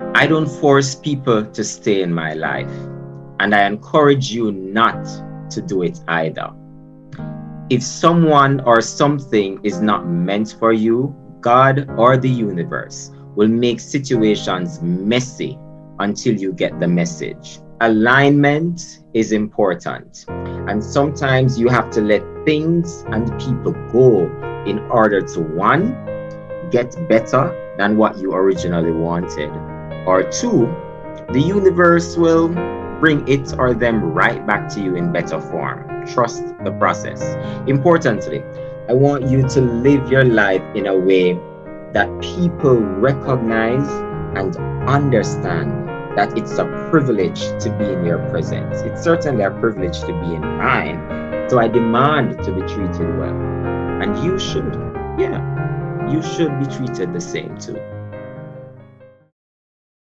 I don't force people to stay in my life, and I encourage you not to do it either. If someone or something is not meant for you, God or the universe will make situations messy until you get the message. Alignment is important, and sometimes you have to let things and people go in order to one, get better than what you originally wanted, or two, the universe will bring it or them right back to you in better form. Trust the process. Importantly, I want you to live your life in a way that people recognize and understand that it's a privilege to be in your presence. It's certainly a privilege to be in mine. So I demand to be treated well. And you should, yeah, you should be treated the same too.